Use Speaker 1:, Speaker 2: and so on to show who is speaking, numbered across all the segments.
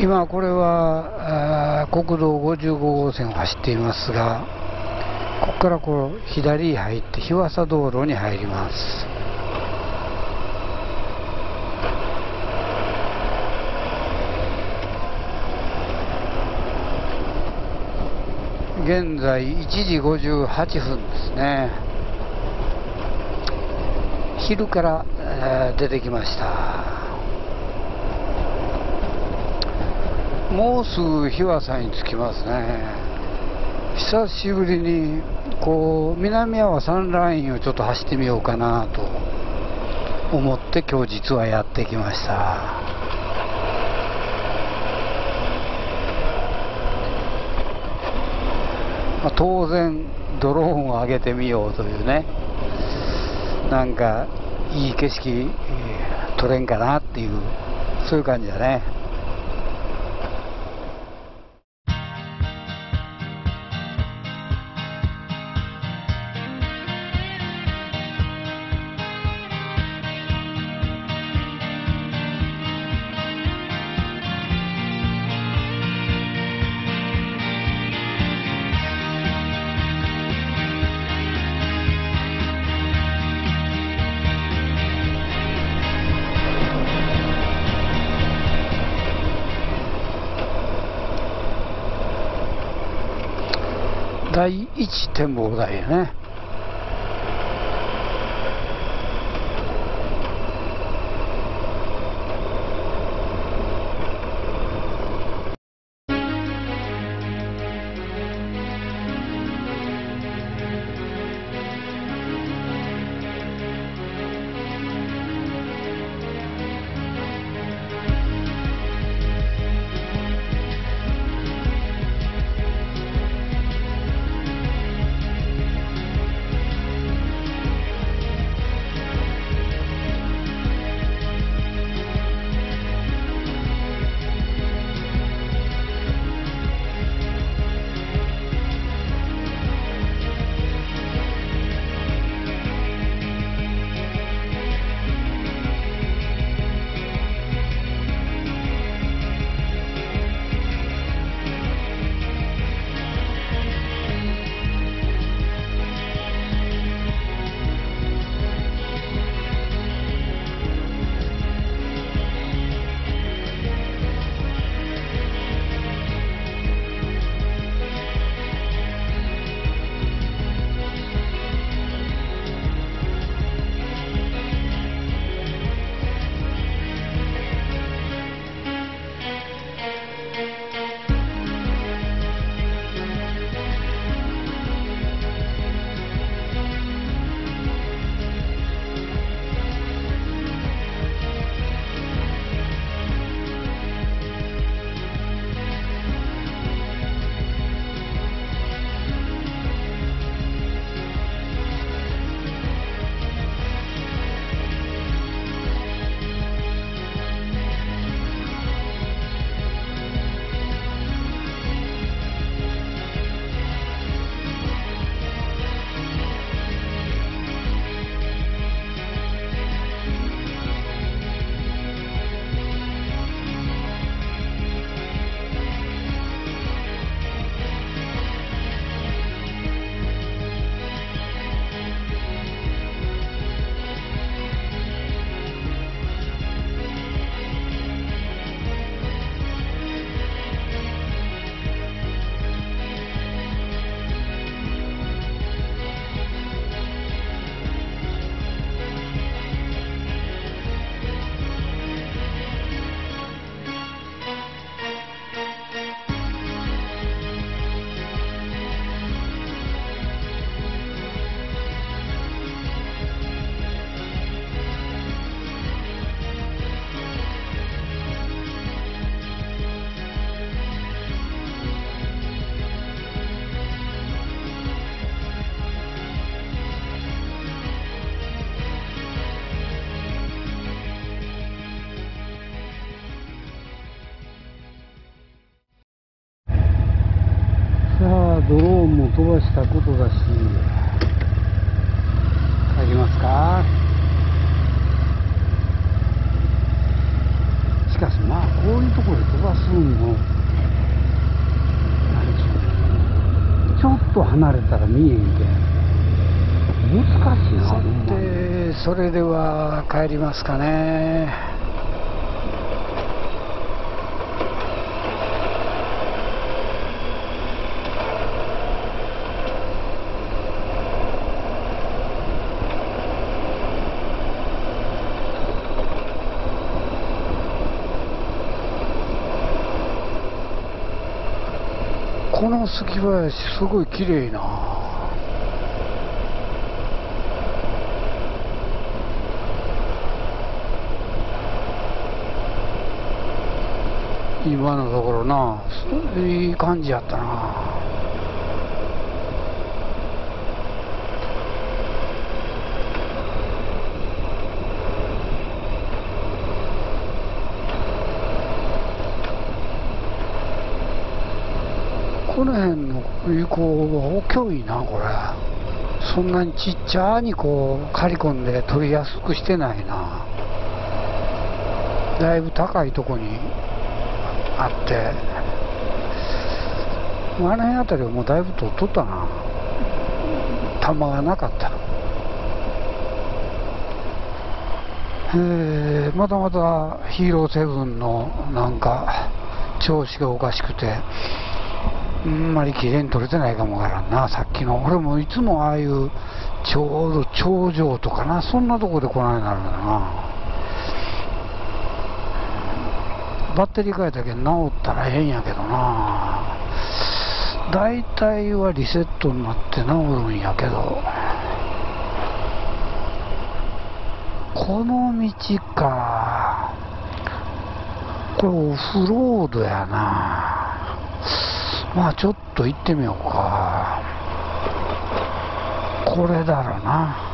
Speaker 1: 今これは国道55号線を走っていますがここからこう左に入って日和佐道路に入ります。現在1時58分ですね。昼から、えー、出てきました。もうすぐ日和佐に着きますね。久しぶりにこう南阿波山ラインをちょっと走ってみようかなと思って今日実はやってきました。まあ、当然ドローンを上げてみようというねなんかいい景色撮れんかなっていうそういう感じだね。第一展望台やね。したことだし。帰りますか？しかしまあこういうところで飛ばすの。もなんのちょっと離れたら見えんけん。難しいなさてそれでは帰りますかねこの杉林すごい綺麗な。今のところないい感じやったな。この辺の有効は大きいなこれ。そんなにちっちゃにこう刈り込んで取りやすくしてないな。だいぶ高いとこにあって。あの辺あたりはもうだいぶ取っとったな。弾がなかった。えー、またまたヒーローセブンのなんか調子がおかしくて。あんまり綺麗に撮れてないかもわからんな、さっきの。俺もいつもああいうちょうど頂上とかな、そんなとこで来ないなるんだな。バッテリー変えたけど直ったらええんやけどな。大体はリセットになって治るんやけど。この道か。これオフロードやな。まあちょっと行ってみようか。これだろうな。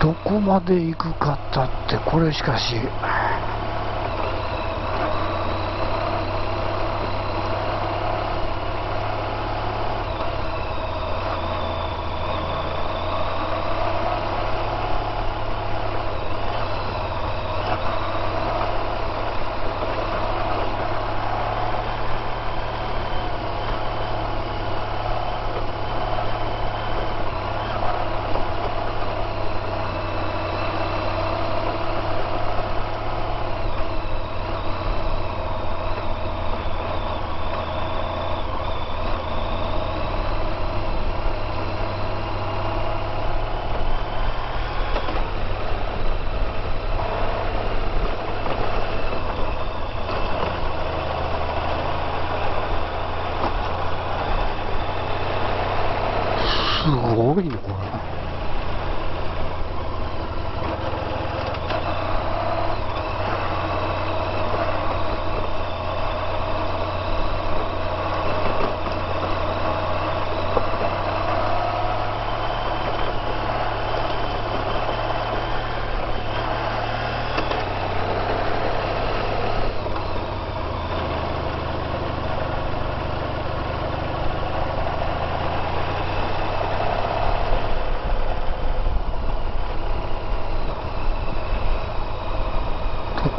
Speaker 1: どこまで行くかったってこれしかし好远啊！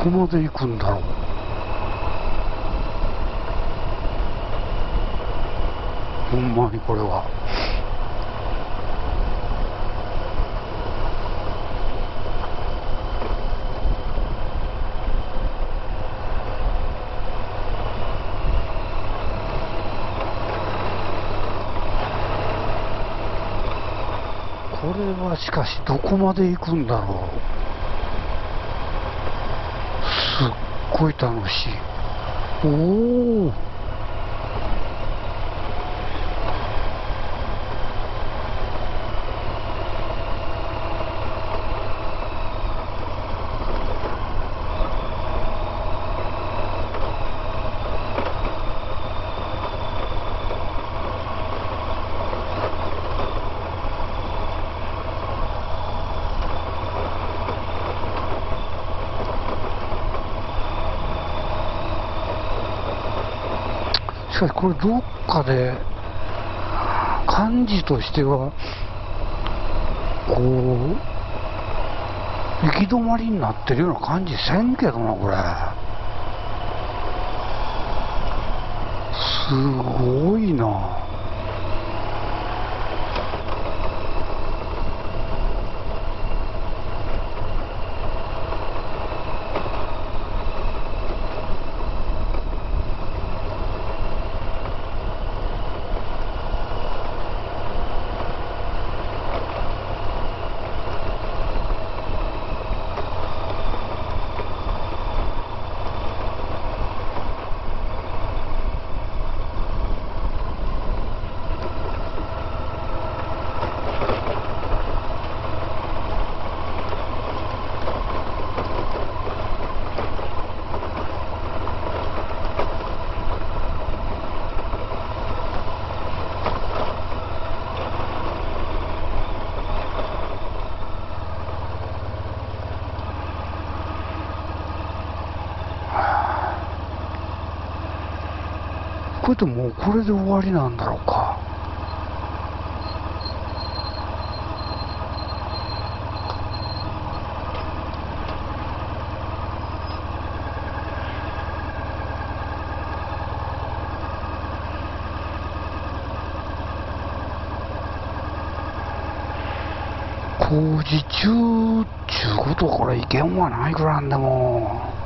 Speaker 1: こまで行くんだろう。ほんまにこれは。これはしかしどこまで行くんだろうすっごい楽し。いおおしかしこれどっかで漢字としてはこう行き止まりになってるような感じせんけどなこれ。すごいな。これでもうこれで終わりなんだろうか工事中っちゅうことこれいけんわないくらんでも。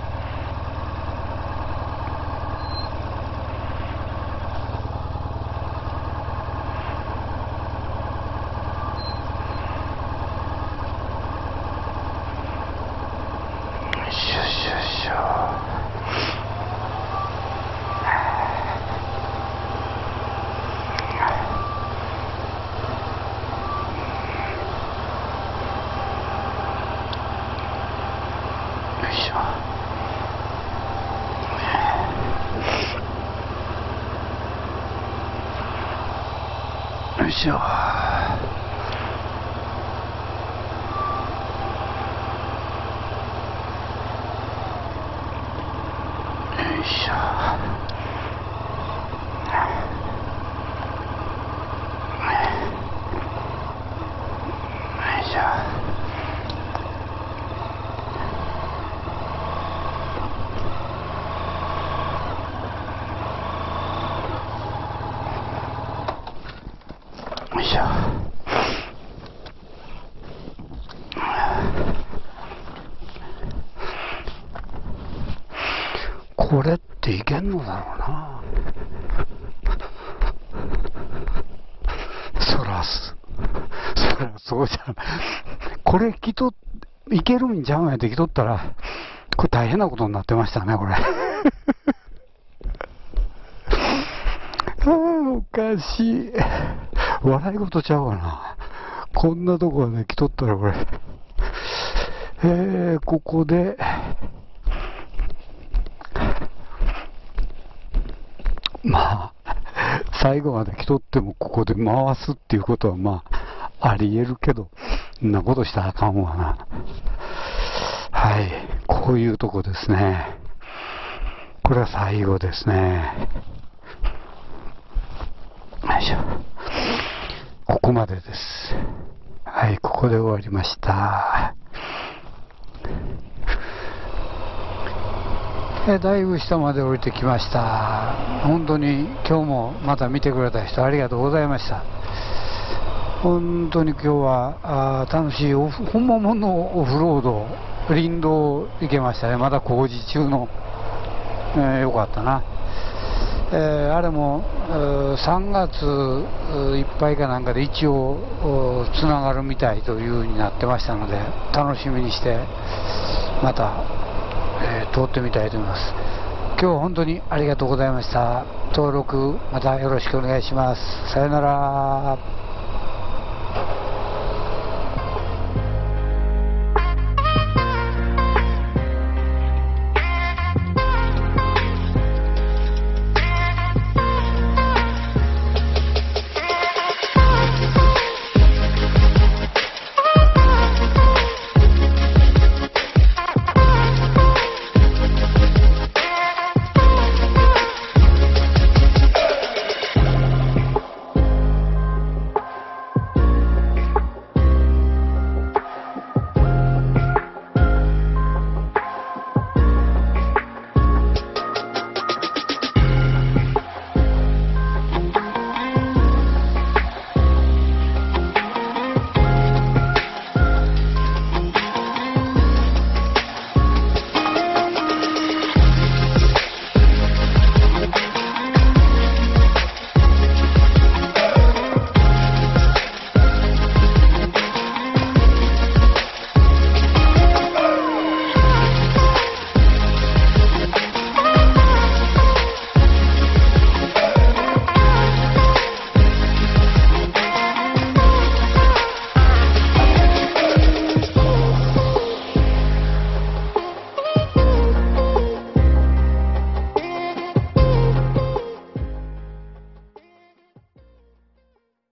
Speaker 1: 笑ゃ。けんのだろうな。そらすそらそうじゃんこれ着といけるんちゃうんやって着とったらこれ大変なことになってましたねこれ。ああおかしい笑い事ちゃうわな。こんなとこまで来とったらこれ。えー、ここでまあ最後まで来とってもここで回すっていうことはまああり得るけどんなことしたらあかんわな。はい。こういうとこですね。これは最後ですね。よいしょ。ここまでです。はい。ここで終わりました。だいぶ下まで降りてきました。本当に今日もまた見てくれた人ありがとうございました。本当に今日はあ楽しい本物のオフロード林道行けましたね。まだ工事中の、えー、よかったな。えー、あれも3月いっぱいかなんかで一応つながるみたいという風になってましたので楽しみにしてまた、えー、通ってみたいと思います。今日本当にありがとうございました。登録またよろしくお願いします。さよなら。